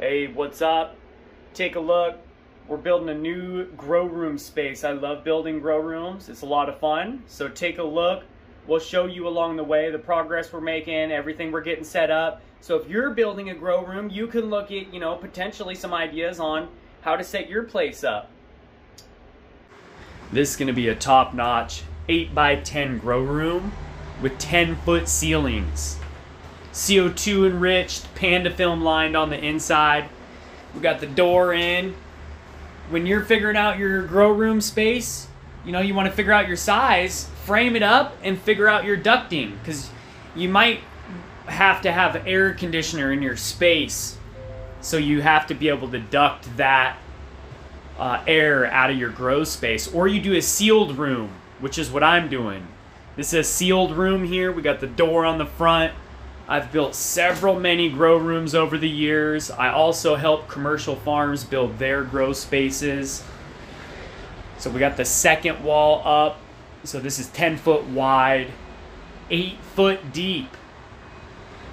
Hey, what's up? Take a look. We're building a new grow room space. I love building grow rooms. It's a lot of fun. So take a look. We'll show you along the way the progress we're making, everything we're getting set up. So if you're building a grow room, you can look at, you know, potentially some ideas on how to set your place up. This is going to be a top-notch 8 by 10 grow room with 10 foot ceilings. CO2 enriched, panda film lined on the inside. We got the door in. When you're figuring out your grow room space, you know, you want to figure out your size, frame it up and figure out your ducting because you might have to have air conditioner in your space. So you have to be able to duct that uh, air out of your grow space. Or you do a sealed room, which is what I'm doing. This is a sealed room here. We got the door on the front. I've built several many grow rooms over the years. I also help commercial farms build their grow spaces. So we got the second wall up. So this is 10 foot wide, 8 foot deep.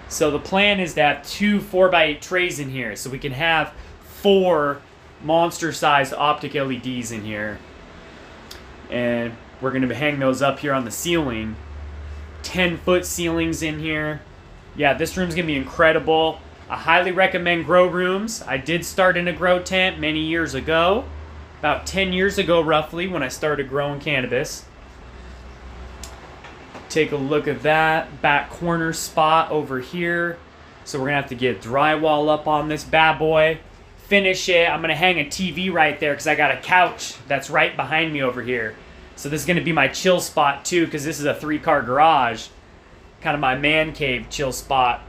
So the plan is to have two 4x8 trays in here so we can have four monster sized optic LEDs in here. And we're going to hang those up here on the ceiling. 10 foot ceilings in here. Yeah, this room's to be incredible. I highly recommend grow rooms. I did start in a grow tent many years ago. About 10 years ago, roughly, when I started growing cannabis. Take a look at that back corner spot over here. So we're to have to get drywall up on this bad boy. Finish it. I'm to hang a TV right there because I got a couch that's right behind me over here. So this is to be my chill spot too because this is a three-car garage. Kind of my man cave chill spot.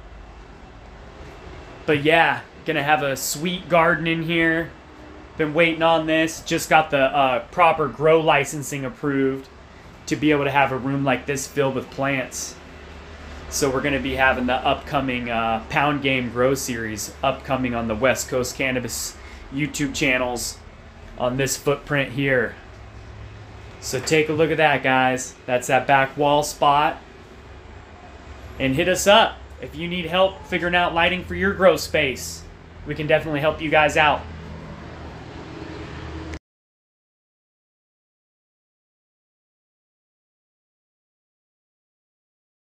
But yeah, to have a sweet garden in here. Been waiting on this. Just got the uh, proper grow licensing approved to be able to have a room like this filled with plants. So we're to be having the upcoming uh, Pound Game Grow series upcoming on the West Coast Cannabis YouTube channels on this footprint here. So take a look at that, guys. That's that back wall spot. And hit us up if you need help figuring out lighting for your grow space. We can definitely help you guys out.